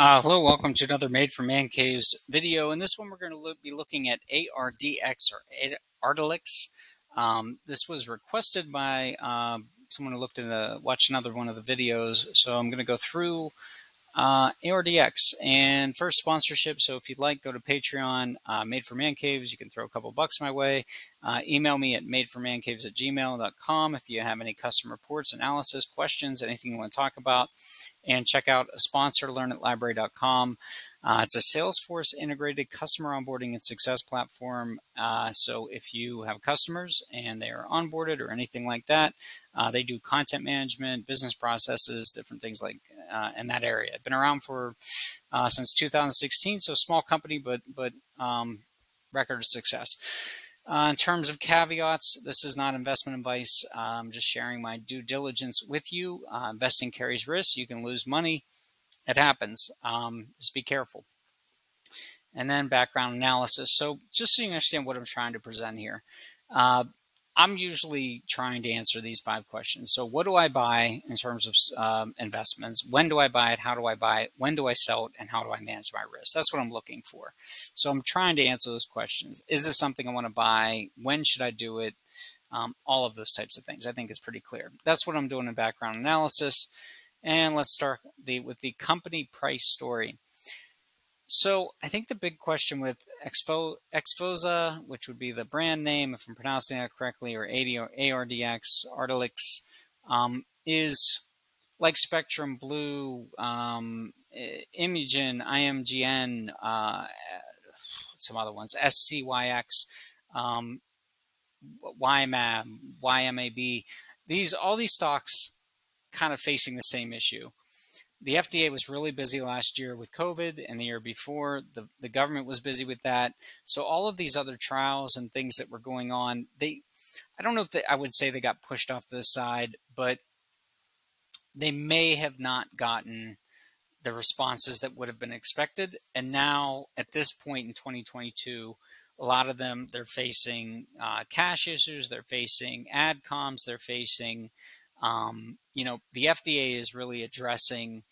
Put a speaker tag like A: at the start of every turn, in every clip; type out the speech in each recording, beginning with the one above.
A: Uh, hello, welcome to another Made for Man Caves video. In this one, we're going to be looking at ARDX or Ardelyx. Um, this was requested by uh, someone who looked at a, watched another one of the videos. So I'm going to go through uh, ARDX and first sponsorship. So if you'd like, go to Patreon, uh, Made for Man Caves. You can throw a couple bucks my way. Uh, email me at madeformancaves at gmail.com if you have any custom reports, analysis, questions, anything you want to talk about and check out a sponsor, learnitlibrary.com. Uh, it's a Salesforce integrated customer onboarding and success platform. Uh, so if you have customers and they are onboarded or anything like that, uh, they do content management, business processes, different things like uh, in that area. Been around for uh, since 2016, so small company, but but um, record of success. Uh, in terms of caveats, this is not investment advice. I'm just sharing my due diligence with you. Uh, investing carries risk. You can lose money. It happens. Um, just be careful. And then background analysis. So just so you understand what I'm trying to present here. Uh, I'm usually trying to answer these five questions. So, what do I buy in terms of um, investments? When do I buy it? How do I buy it? When do I sell it? And how do I manage my risk? That's what I'm looking for. So, I'm trying to answer those questions. Is this something I want to buy? When should I do it? Um, all of those types of things. I think is pretty clear. That's what I'm doing in background analysis. And let's start the, with the company price story. So I think the big question with Expo, which would be the brand name, if I'm pronouncing that correctly, or ARDX, Ardelyx, um, is like Spectrum Blue, um, ImmunoGen, IMGN, uh, some other ones, SCYX, um, YMAB, YMAB. These all these stocks kind of facing the same issue the FDA was really busy last year with COVID, and the year before, the, the government was busy with that. So all of these other trials and things that were going on, they, I don't know if they, I would say they got pushed off to the side, but they may have not gotten the responses that would have been expected. And now, at this point in 2022, a lot of them they're facing uh, cash issues, they're facing ad adcoms, they're facing, um, you know, the FDA is really addressing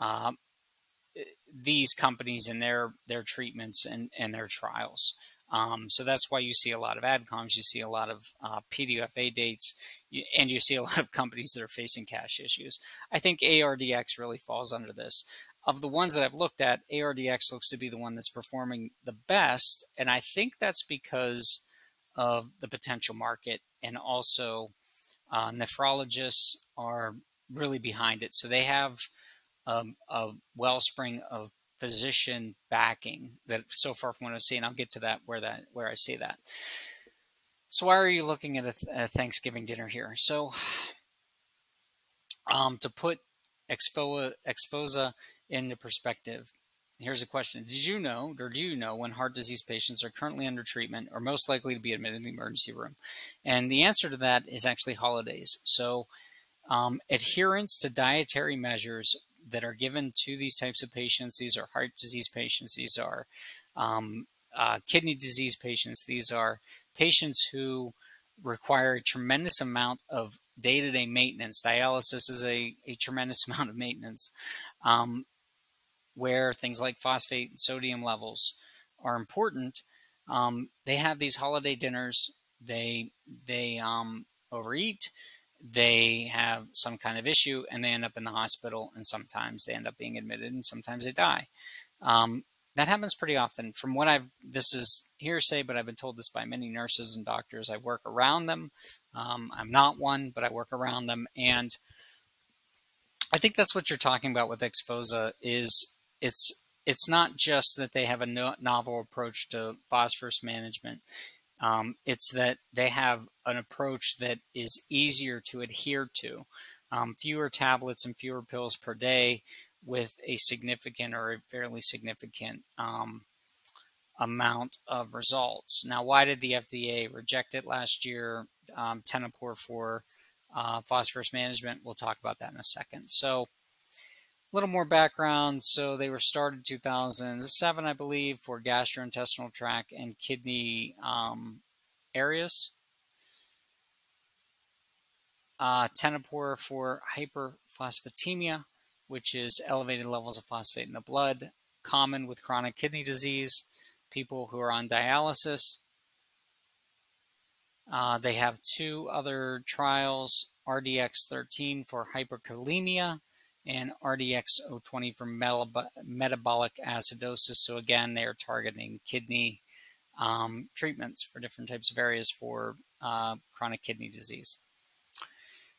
A: um, these companies and their their treatments and, and their trials. Um, so that's why you see a lot of adcoms, you see a lot of uh, PDUFA dates, and you see a lot of companies that are facing cash issues. I think ARDX really falls under this. Of the ones that I've looked at, ARDX looks to be the one that's performing the best, and I think that's because of the potential market and also uh, nephrologists are really behind it. So they have um, a wellspring of physician backing that so far from what I've seen, I'll get to that where that where I see that. So why are you looking at a, a Thanksgiving dinner here? So um, to put Expo, Xphozah into perspective, here's a question. Did you know, or do you know, when heart disease patients are currently under treatment or most likely to be admitted in the emergency room? And the answer to that is actually holidays. So um, adherence to dietary measures that are given to these types of patients. These are heart disease patients. These are um, uh, kidney disease patients. These are patients who require a tremendous amount of day-to-day maintenance. Dialysis is a, a tremendous amount of maintenance um, where things like phosphate and sodium levels are important. Um, they have these holiday dinners. They they um, overeat they have some kind of issue and they end up in the hospital and sometimes they end up being admitted and sometimes they die. Um, that happens pretty often. From what i've this is hearsay but i've been told this by many nurses and doctors. I work around them. Um, i'm not one but i work around them. And i think that's what you're talking about with Xphozah is it's it's not just that they have a no, novel approach to phosphorus management um, it's that they have an approach that is easier to adhere to. Um, fewer tablets and fewer pills per day with a significant or a fairly significant um, amount of results. Now, why did the FDA reject it last year? Um, for uh, phosphorus management. We'll talk about that in a second. So, little more background. So they were started 2007, I believe, for gastrointestinal tract and kidney um, areas. Uh, for hyperphosphatemia which is elevated levels of phosphate in the blood, common with chronic kidney disease, people who are on dialysis. Uh, they have two other trials RDX13 for hyperkalemia and RDX020 for metabolic acidosis. So, again, they are targeting kidney um, treatments for different types of areas for uh, chronic kidney disease.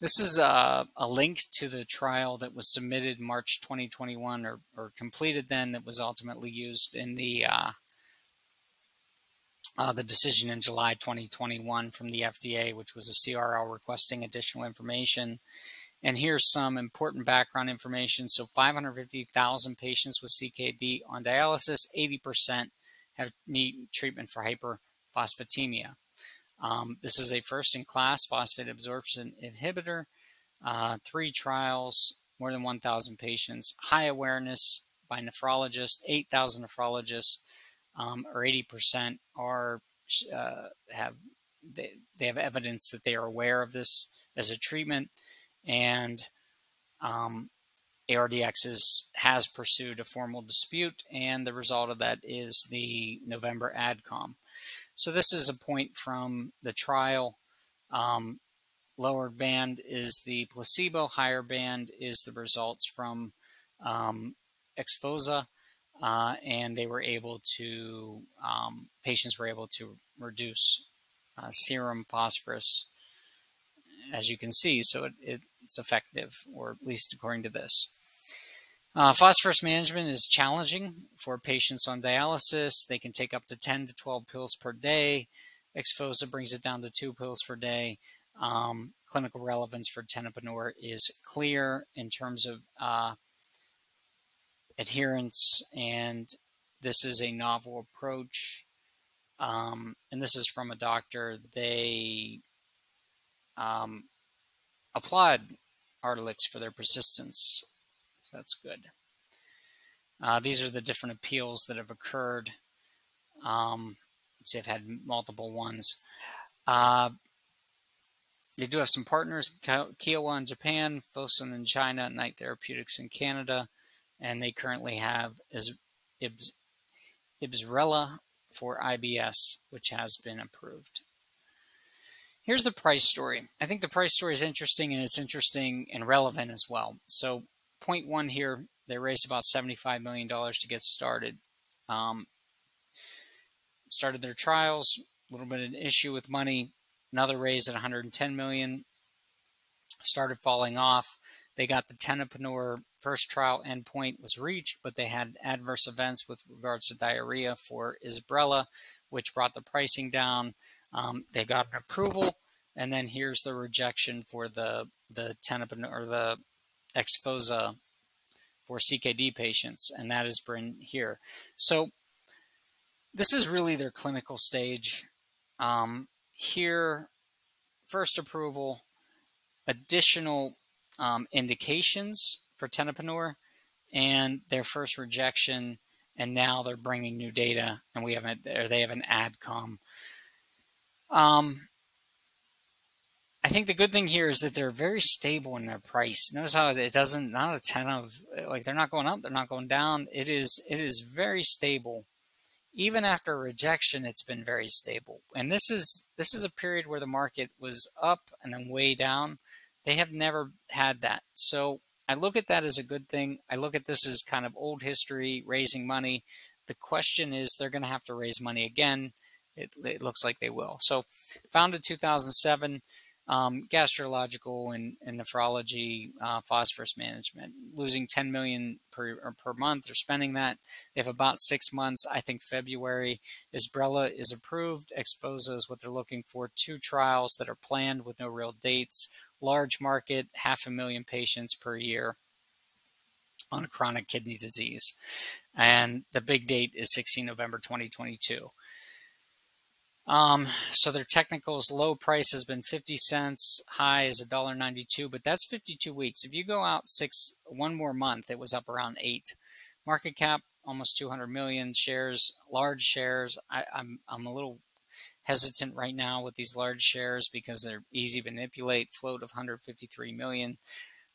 A: This is a, a, link to the trial that was submitted March 2021 or, or completed then that was ultimately used in the uh, uh, the decision in July 2021 from the FDA, which was a CRL requesting additional information. And here's some important background information. So 550,000 patients with CKD on dialysis, 80% have need treatment for hyperphosphatemia. Um, this is a first-in-class phosphate absorption inhibitor. Uh, three trials, more than 1,000 patients, high awareness by nephrologists, 8,000 nephrologists, um, or 80% are uh, have they, they have evidence that they are aware of this as a treatment, and um, ARDX is, has pursued a formal dispute, and the result of that is the November AdCom. So this is a point from the trial. Um, lower band is the placebo, higher band is the results from um, uh, and they were able to, um, patients were able to reduce uh, serum phosphorus, as you can see, so it, it, it's effective, or at least according to this. Uh, phosphorus management is challenging for patients on dialysis. They can take up to 10 to 12 pills per day. XPHOZAH brings it down to two pills per day. Um, clinical relevance for tenapanor is clear in terms of uh, adherence, and this is a novel approach. Um, and this is from a doctor. They um, applaud Ardelyx for their persistence so that's good. Uh, these are the different appeals that have occurred. Um, see, I've had multiple ones. Uh, they do have some partners, Kyowa in Japan, Fosun in China, Knight Therapeutics in Canada, and they currently have Ibs, Ibsrela for IBS, which has been approved. Here's the price story. I think the price story is interesting, and it's interesting and relevant as well. So point one here, they raised about $75 million to get started. Um, started their trials, a little bit of an issue with money. Another raise at 110 million. Started falling off. They got the tenapanor first trial endpoint was reached, but they had adverse events with regards to diarrhea for Ibsrela, which brought the pricing down. Um, they got an approval, and then here's the rejection for the the tenapanor or the XPHOZAH for CKD patients, and that is been here. So this is really their clinical stage. Um, here, first approval, additional um, indications for tenapanor, and their first rejection, and now they're bringing new data, and we have a, or they have an AdCom. Um, I think the good thing here is that they're very stable in their price. Notice how it doesn't not a ten of like they're not going up, they're not going down. It is it is very stable. Even after rejection, it's been very stable. And this is this is a period where the market was up and then way down. They have never had that. So I look at that as a good thing. I look at this as kind of old history, raising money. The question is they're going to have to raise money again. It, it looks like they will. So founded 2007 um, gastrological and, and nephrology uh, phosphorus management, losing 10 million per, per month. They're spending that. They have about six months. I think February. Ibsrela is approved. XPHOZAH is what they're looking for. Two trials that are planned with no real dates. Large market, half a million patients per year on chronic kidney disease. And the big date is 16 November 2022. Um, so their technicals low price has been 50 cents, high is $1.92, but that's 52 weeks. If you go out six, one more month, it was up around eight. Market cap almost 200 million shares, large shares. I, I'm I'm a little hesitant right now with these large shares because they're easy to manipulate. Float of 153 million.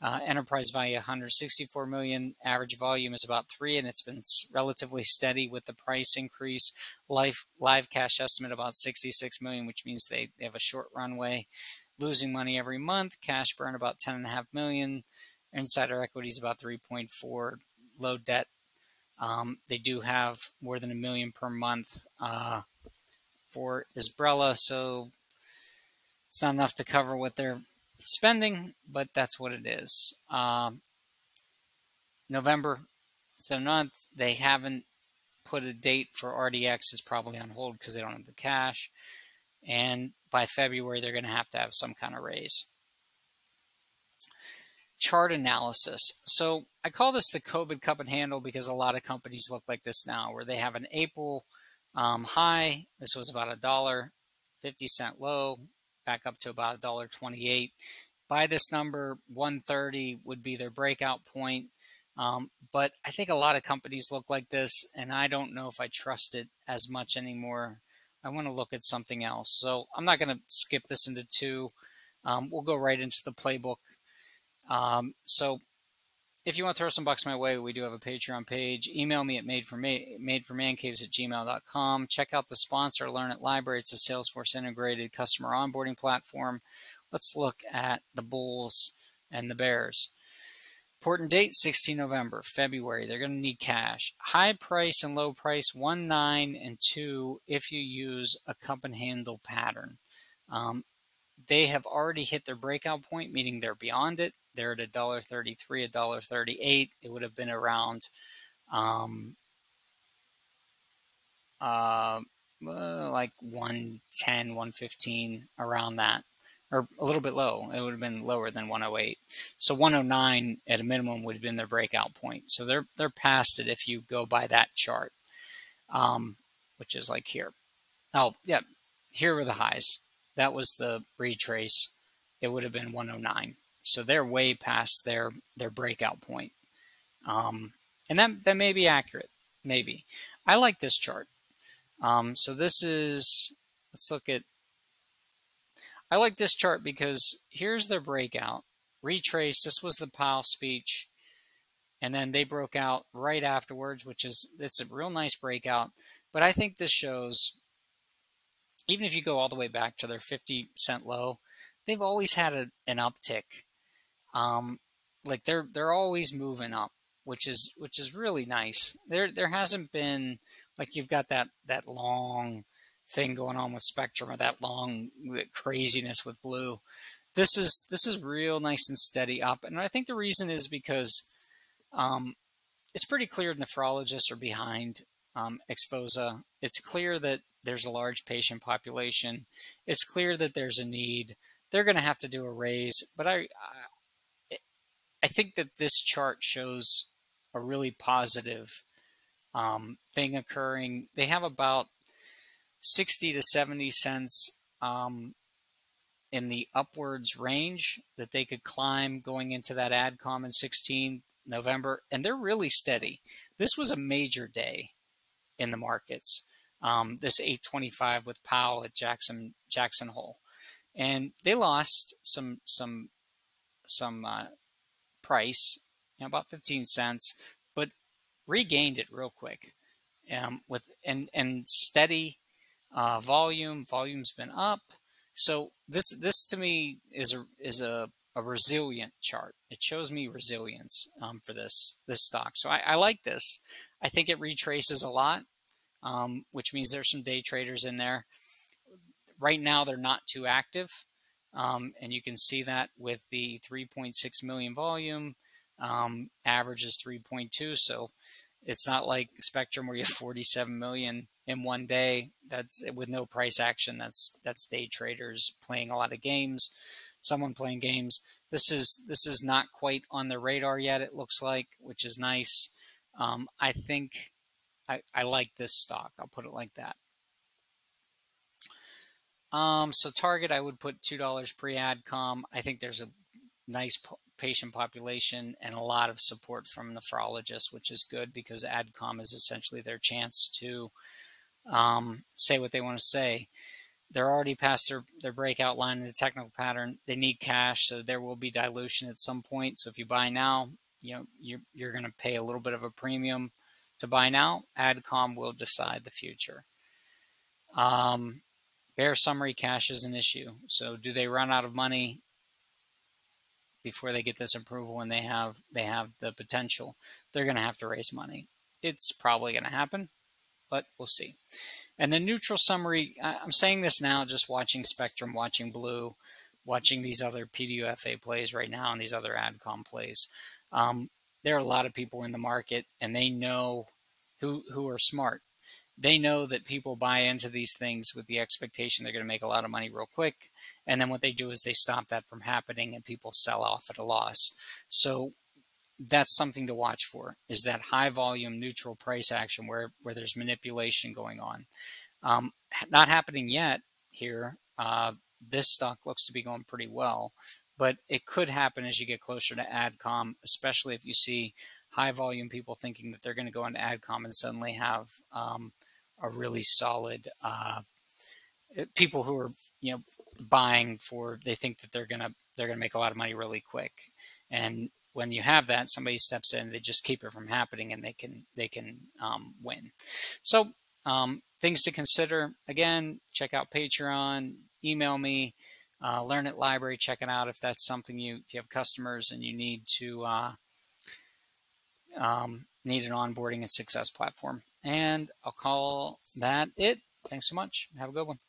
A: Uh, enterprise value 164 million. Average volume is about three, and it's been relatively steady with the price increase. Life live cash estimate about 66 million, which means they, they have a short runway. Losing money every month. Cash burn about 10.5 million. Insider equity is about 3.4. Low debt. Um, they do have more than a million per month uh, for Ibsrela, so it's not enough to cover what they're spending, but that's what it is. Um, November, so not they haven't put a date for RDX. It's probably on hold because they don't have the cash, and by February they're going to have to have some kind of raise. Chart analysis. So I call this the COVID cup and handle because a lot of companies look like this now, where they have an April um, high. This was about a dollar, fifty cent low, back up to about $1.28. By this number, 130 would be their breakout point. Um, but I think a lot of companies look like this, and I don't know if I trust it as much anymore. I want to look at something else. So I'm not going to skip this into two. Um, we'll go right into the playbook. Um, so if you want to throw some bucks my way, we do have a Patreon page. Email me at madeforma- madeformancaves at gmail.com. Check out the sponsor, Learn It Library. It's a Salesforce integrated customer onboarding platform. Let's look at the Bulls and the Bears. Important date 16 November, February. They're going to need cash. High price and low price, one, nine, and two if you use a cup and handle pattern. Um, they have already hit their breakout point, meaning they're beyond it. They're at a dollar thirty-three, a dollar thirty-eight. It would have been around, um, uh, like 110, 115, around that, or a little bit low. It would have been lower than 108. So 109 at a minimum would have been their breakout point. So they're they're past it if you go by that chart, um, which is like here. Oh, yeah, here were the highs. That was the retrace. It would have been 109. So they're way past their their breakout point. Um, and that that may be accurate, maybe. I like this chart. Um, so this is let's look at. I like this chart because here's their breakout. Retrace. This was the Powell speech, and then they broke out right afterwards, which is it's a real nice breakout. But I think this shows even if you go all the way back to their 50 cent low, they've always had a, an uptick. Um, like they're they're always moving up, which is which is really nice. There there hasn't been like you've got that that long thing going on with Spectrum or that long craziness with Blue. This is this is real nice and steady up, and I think the reason is because um, it's pretty clear nephrologists are behind um, Xphozah. It's clear that there's a large patient population. It's clear that there's a need. They're going to have to do a raise, but I, I think that this chart shows a really positive um, thing occurring. They have about 60 to 70 cents um, in the upwards range that they could climb going into that AdCom in 16 November, and they're really steady. This was a major day in the markets um, this 825 with Powell at Jackson Jackson Hole, and they lost some some some uh, price, you know, about 15 cents, but regained it real quick um, with and and steady uh, volume. Volume's been up, so this this to me is a is a a resilient chart. It shows me resilience um, for this this stock. So I, I, like this. I think it retraces a lot um, which means there's some day traders in there. Right now, they're not too active, um, and you can see that with the 3.6 million volume. Um, average is 3.2, so it's not like Spectrum where you have 47 million in one day. That's with no price action. That's that's day traders playing a lot of games. Someone playing games. This is this is not quite on the radar yet. It looks like, which is nice. Um, I think I, I like this stock. I'll put it like that. Um, so target, I would put two dollars pre-adcom. I think there's a nice patient population and a lot of support from nephrologists, which is good because adcom is essentially their chance to um, say what they want to say. they're already past their, their breakout line in the technical pattern. They need cash, so there will be dilution at some point. So if you buy now, you know you're, you're going to pay a little bit of a premium to buy now. Adcom will decide the future. Um, bear summary cash is an issue. So do they run out of money before they get this approval and they have they have the potential? They're going to have to raise money. It's probably going to happen, but we'll see. And the neutral summary, I'm saying this now just watching Spectrum, watching Blue, watching these other PDUFA plays right now and these other AdCom plays. Um, there are a lot of people in the market and they know who, who are smart. They know that people buy into these things with the expectation they're going to make a lot of money real quick. And then what they do is they stop that from happening and people sell off at a loss. So that's something to watch for is that high volume neutral price action where, where there's manipulation going on. Um, not happening yet here. Uh, this stock looks to be going pretty well, but it could happen as you get closer to AdCom, especially if you see high volume people thinking that they're going to go into AdCom and suddenly have um, a really solid uh, people who are you know buying for they think that they're gonna they're gonna make a lot of money really quick and when you have that, somebody steps in, they just keep it from happening, and they can they can um, win. So um, things to consider. Again, check out Patreon, email me, uh, Learn It Library. Check it out if that's something you if you have customers and you need to uh, um, need an onboarding and success platform. And I'll call that it. Thanks so much. Have a good one.